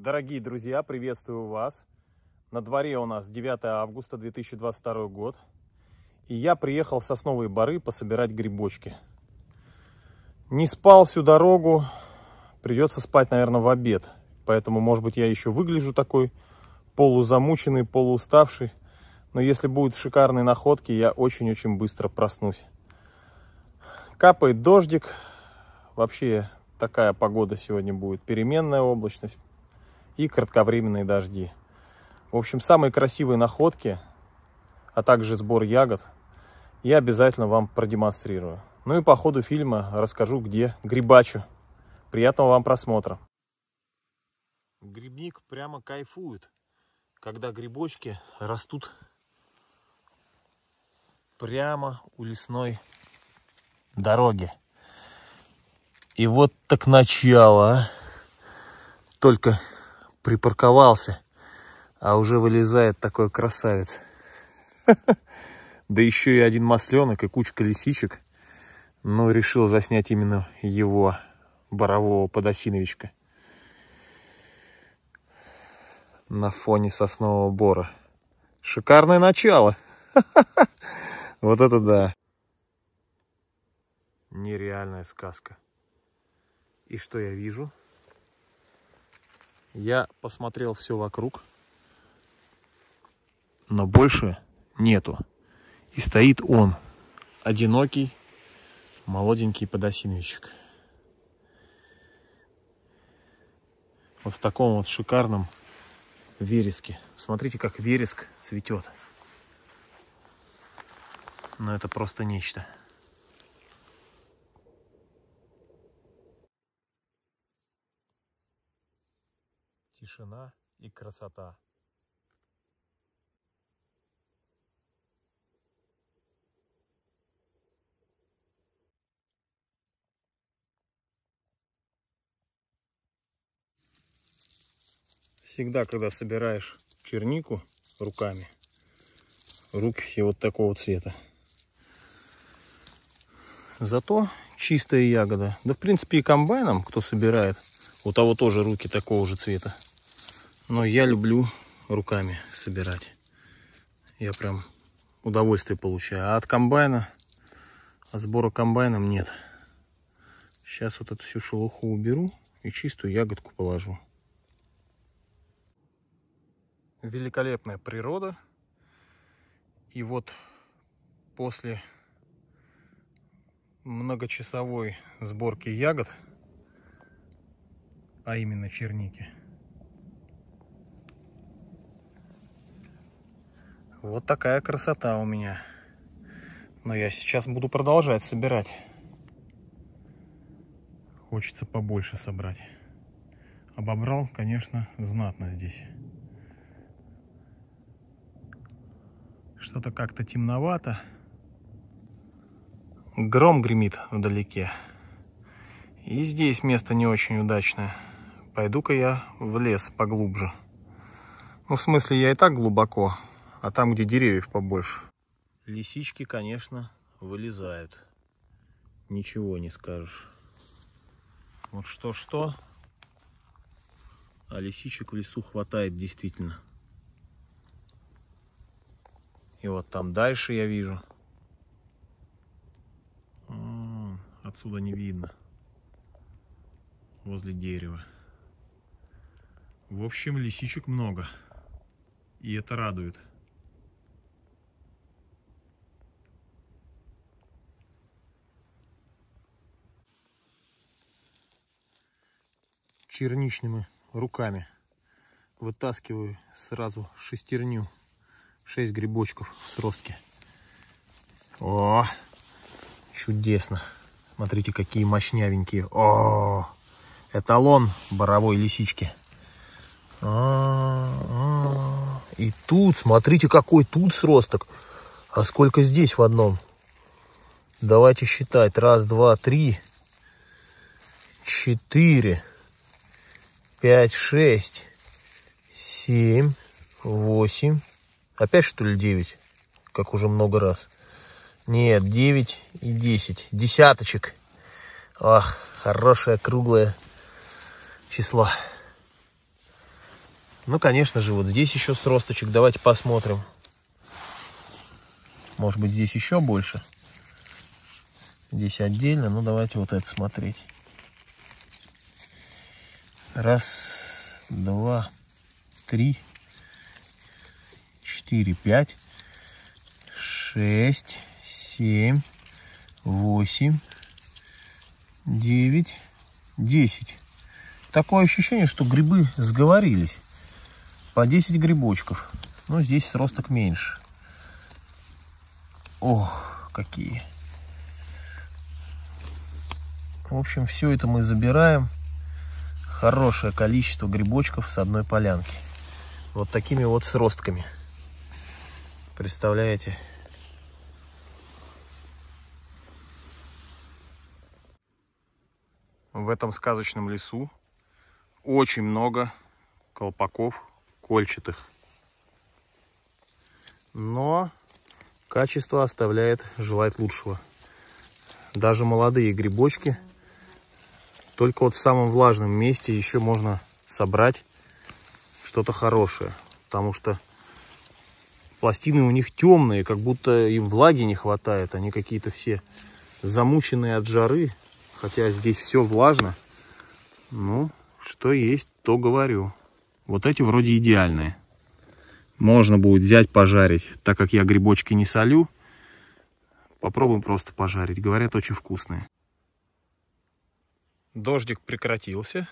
Дорогие друзья, приветствую вас. На дворе у нас 9 августа 2022 год. И я приехал в Сосновые Бары пособирать грибочки. Не спал всю дорогу. Придется спать, наверное, в обед. Поэтому, может быть, я еще выгляжу такой полузамученный, полууставший. Но если будут шикарные находки, я очень-очень быстро проснусь. Капает дождик. Вообще такая погода сегодня будет. Переменная облачность и кратковременные дожди. В общем, самые красивые находки, а также сбор ягод, я обязательно вам продемонстрирую. Ну и по ходу фильма расскажу, где грибачу. Приятного вам просмотра. Грибник прямо кайфует, когда грибочки растут прямо у лесной дороги. И вот так начало, а. Только припарковался, а уже вылезает такой красавец. Да еще и один масленок и кучка лисичек. Но решил заснять именно его, борового подосиновичка. На фоне соснового бора. Шикарное начало. Вот это да. Нереальная сказка. И что я вижу? Я посмотрел все вокруг, но больше нету. И стоит он, одинокий, молоденький подосиновичек. Вот в таком вот шикарном вереске. Смотрите, как вереск цветет. Но это просто нечто. Тишина и красота. Всегда, когда собираешь чернику руками, руки все вот такого цвета. Зато чистая ягода. Да, в принципе, и комбайном, кто собирает, у того тоже руки такого же цвета. Но я люблю руками собирать. Я прям удовольствие получаю. А от комбайна, от сбора комбайном нет. Сейчас вот эту всю шелуху уберу и чистую ягодку положу. Великолепная природа. И вот после многочасовой сборки ягод, а именно черники, Вот такая красота у меня. Но я сейчас буду продолжать собирать. Хочется побольше собрать. Обобрал, конечно, знатно здесь. Что-то как-то темновато. Гром гремит вдалеке. И здесь место не очень удачное. Пойду-ка я в лес поглубже. Ну, в смысле, я и так глубоко а там, где деревьев побольше. Лисички, конечно, вылезают. Ничего не скажешь. Вот что-что, а лисичек в лесу хватает действительно. И вот там дальше я вижу. Отсюда не видно. Возле дерева. В общем, лисичек много. И это радует. Черничными руками. Вытаскиваю сразу шестерню. Шесть грибочков с ростки. О, чудесно. Смотрите, какие мощнявенькие. О, эталон боровой лисички. -а -а. И тут, смотрите, какой тут сросток. А сколько здесь в одном? Давайте считать. Раз, два, три, четыре пять, шесть, семь, восемь. Опять что ли девять? Как уже много раз. Нет, девять и десять. Десяточек. Ах, хорошее круглое число. Ну, конечно же, вот здесь еще сросточек. Давайте посмотрим. Может быть, здесь еще больше. Здесь отдельно. Ну, давайте вот это смотреть. Раз, два, три, четыре, пять, шесть, семь, восемь, девять, десять. Такое ощущение, что грибы сговорились. По 10 грибочков. Но здесь сросток меньше. Ох, какие. В общем, все это мы забираем. Хорошее количество грибочков с одной полянки. Вот такими вот сростками. Представляете? В этом сказочном лесу очень много колпаков кольчатых. Но качество оставляет желать лучшего. Даже молодые грибочки, только вот в самом влажном месте еще можно собрать что-то хорошее. Потому что пластины у них темные, как будто им влаги не хватает. Они какие-то все замученные от жары. Хотя здесь все влажно. Ну, что есть, то говорю. Вот эти вроде идеальные. Можно будет взять, пожарить. Так как я грибочки не солю, попробуем просто пожарить. Говорят, очень вкусные. Дождик прекратился,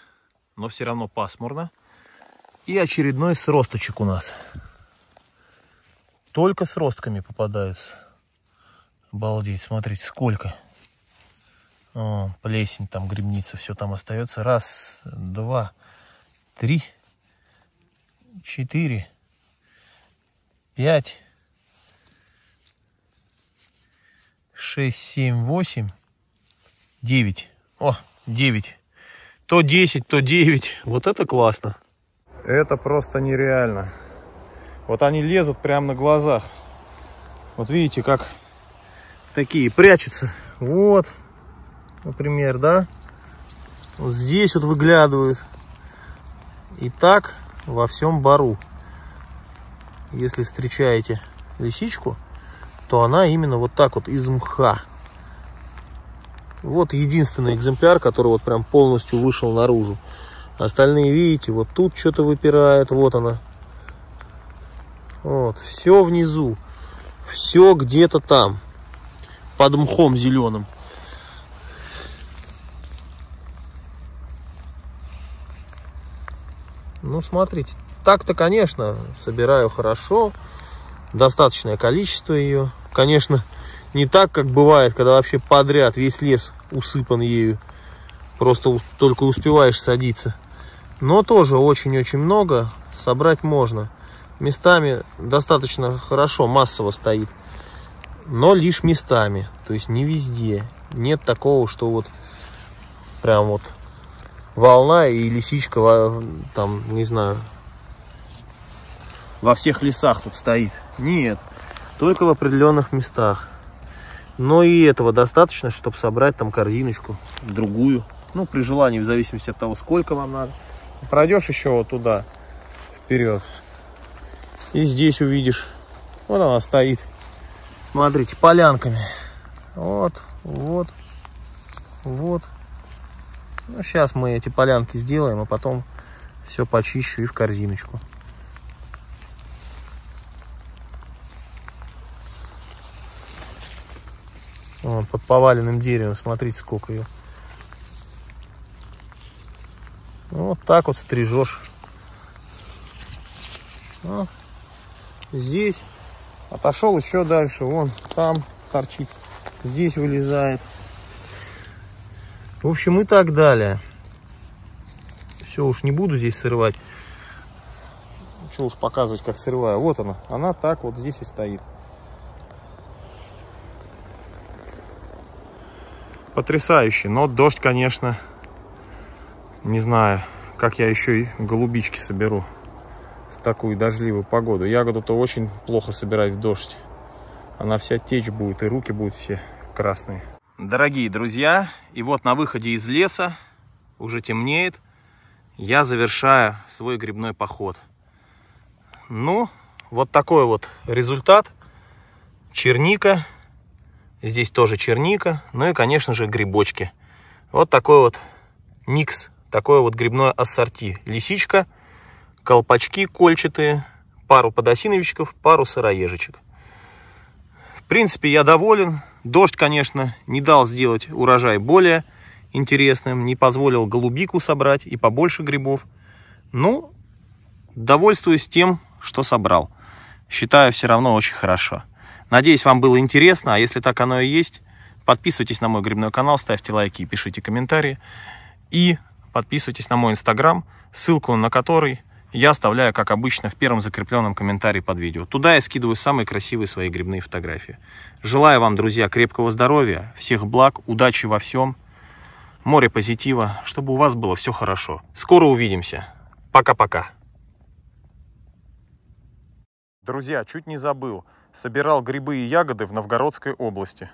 но все равно пасмурно. И очередной сросточек у нас. Только с ростками попадаются. Обалдеть, смотрите, сколько. О, плесень там, грибница, все там остается. Раз, два, три, четыре, пять, шесть, семь, восемь, девять. О, девять. То десять, то девять. Вот это классно. Это просто нереально. Вот они лезут прямо на глазах. Вот видите, как такие прячутся. Вот, например, да? Вот здесь вот выглядывают. И так во всем бару. Если встречаете лисичку, то она именно вот так вот из мха. Вот единственный экземпляр, который вот прям полностью вышел наружу. Остальные, видите, вот тут что-то выпирает, вот она. Вот, все внизу. Все где-то там. Под мхом зеленым. Ну, смотрите, так-то, конечно, собираю хорошо, достаточное количество ее. Конечно, не так, как бывает, когда вообще подряд весь лес усыпан ею. Просто только успеваешь садиться. Но тоже очень-очень много собрать можно. Местами достаточно хорошо, массово стоит. Но лишь местами, то есть не везде. Нет такого, что вот прям вот волна и лисичка, там, не знаю, во всех лесах тут стоит. Нет, только в определенных местах. Но и этого достаточно, чтобы собрать там корзиночку, другую. Ну, при желании, в зависимости от того, сколько вам надо. Пройдешь еще вот туда, вперед. И здесь увидишь. Вот она стоит. Смотрите, полянками. Вот, вот, вот. Ну, сейчас мы эти полянки сделаем, а потом все почищу и в корзиночку. Вон, под поваленным деревом, смотрите, сколько ее. Вот так вот стрижешь. Ну, здесь. Отошел еще дальше. Вон там торчит. Здесь вылезает. В общем, и так далее. Все, уж не буду здесь срывать. Что уж показывать, как срываю. Вот она. Она так вот здесь и стоит. Потрясающе. Но дождь, конечно, не знаю, как я еще и голубички соберу в такую дождливую погоду. Ягоду-то очень плохо собирать в дождь. Она вся течь будет, и руки будут все красные. Дорогие друзья, и вот на выходе из леса, уже темнеет, я завершаю свой грибной поход. Ну, вот такой вот результат. Черника. Здесь тоже черника. Ну и, конечно же, грибочки. Вот такой вот микс. Такое вот грибное ассорти. Лисичка, колпачки кольчатые, пару подосиновичков, пару сыроежечек. В принципе, я доволен. Дождь, конечно, не дал сделать урожай более интересным, не позволил голубику собрать и побольше грибов. Ну, довольствуюсь тем, что собрал. Считаю все равно очень хорошо. Надеюсь, вам было интересно, а если так оно и есть, подписывайтесь на мой грибной канал, ставьте лайки и пишите комментарии. И подписывайтесь на мой инстаграм, ссылку на который я оставляю, как обычно, в первом закрепленном комментарии под видео. Туда я скидываю самые красивые свои грибные фотографии. Желаю вам, друзья, крепкого здоровья, всех благ, удачи во всем, море позитива, чтобы у вас было все хорошо. Скоро увидимся. Пока-пока. Друзья, чуть не забыл. Собирал грибы и ягоды в Новгородской области.